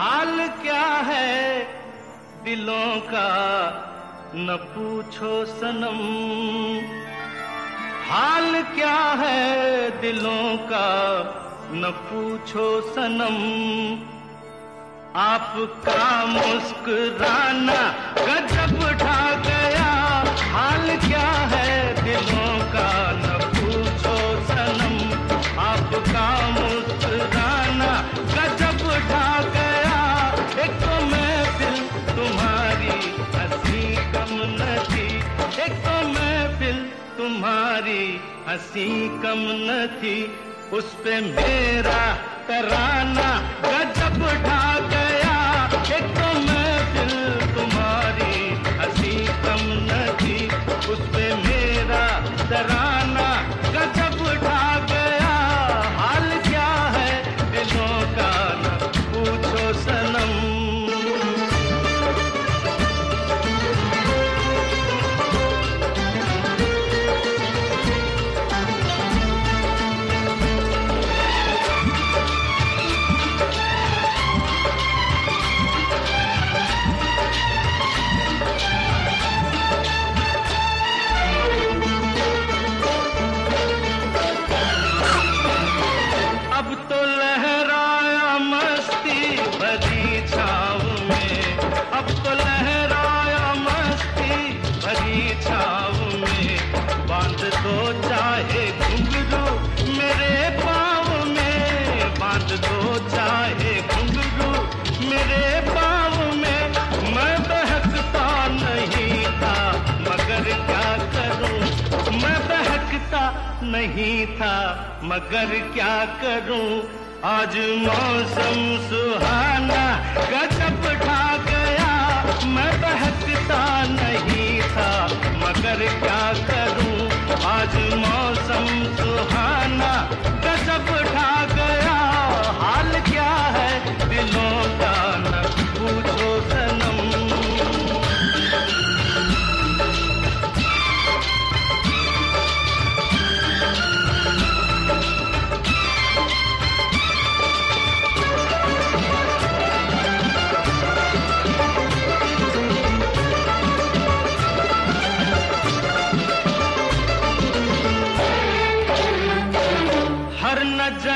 हाल क्या है? दिलों का न पूछो सनम। हाल क्या है? दिलों का न पूछो सनम। आपका मुस्कुराना तुम्हारी हँसी कम न थी। उस पे मेरा तराना गजब उठा गया। एक तो मैं दिल तुम्हारी हसी कम न थी। उस पे मेरा तराना चाहे घुंघरू मेरे पाँव में, बाँध दो चाहे घुंघरू मेरे पाँव में। मैं बहकता नहीं था, मगर क्या करूँ? मैं बहकता नहीं था, मगर क्या करूँ? आज मौसम सुहाना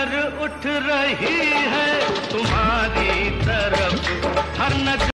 नज़र उठ रही है तुम्हारी तरफ़। हर नज़र